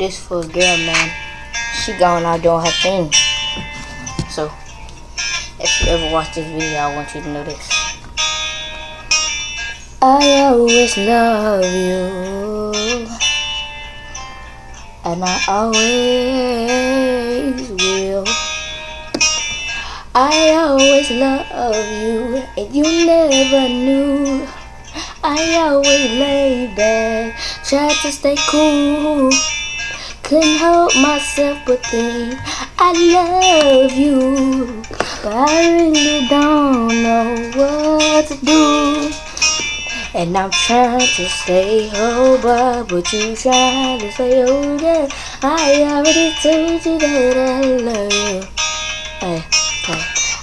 this for a girl, man. She going out doing her thing. So, if you ever watch this video, I want you to know this. I always love you. And I always will. I always love you, and you never knew. I always lay back, tried to stay cool. Couldn't help myself within. I love you, but I really don't know what to do. And I'm trying to stay sober, but you trying to stay older. Oh, I already told you that I love you. Hey.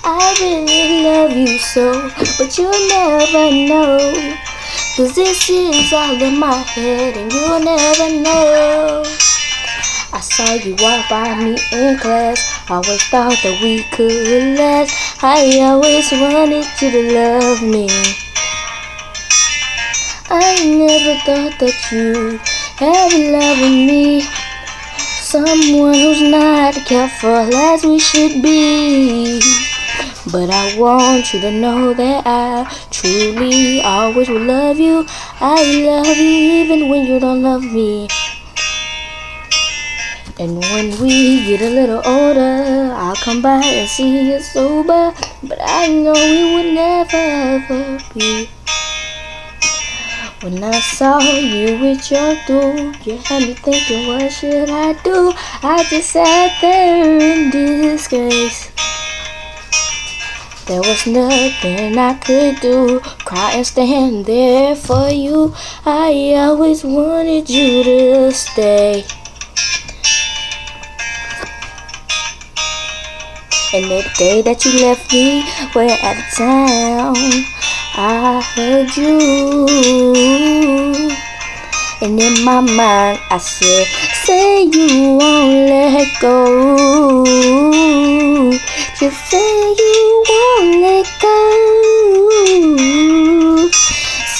I really love you so, but you'll never know. Cause this is all in my head, and you'll never know. I saw you walk by me in class. Always thought that we could last. I always wanted you to love me. I never thought that you had ever loved me. Someone who's not careful as we should be. But I want you to know that I truly always will love you. I love you even when you don't love me. And when we get a little older, I'll come by and see you sober. But I know we would never ever be. When I saw you with your dude, you had me thinking, what should I do? I just sat there in disgrace. There was nothing I could do. Cry and stand there for you. I always wanted you to stay. And the day that you left me, we're out of town. I heard you. And in my mind, I said, Say you won't let go. Just say you won't let go.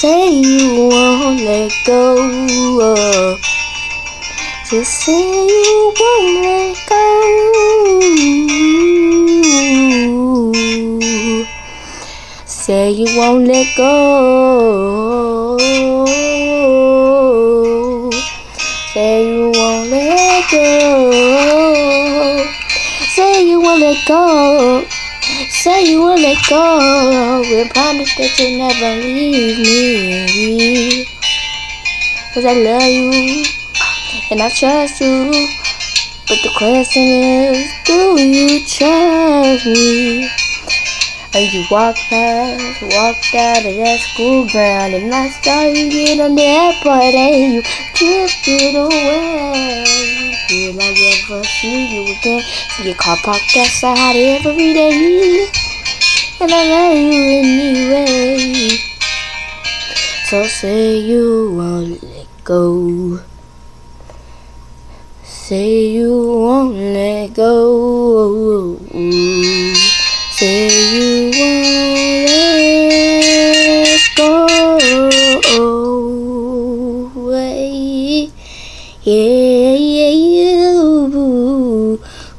Say you won't let go. Just say you won't let Say you won't let go. Say you won't let go. Say you won't let go. Say you won't let go. We promise that you'll never leave me. Cause I love you and I trust you. But the question is, do you trust me? And you walk past, walk out of that school ground, and I saw you get on the airport, and you drifted away. Will I ever see you again? Your car parked outside every day, and I love you anyway. So say you won't let go. Say you won't let go.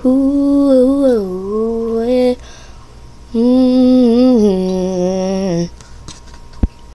Ooh.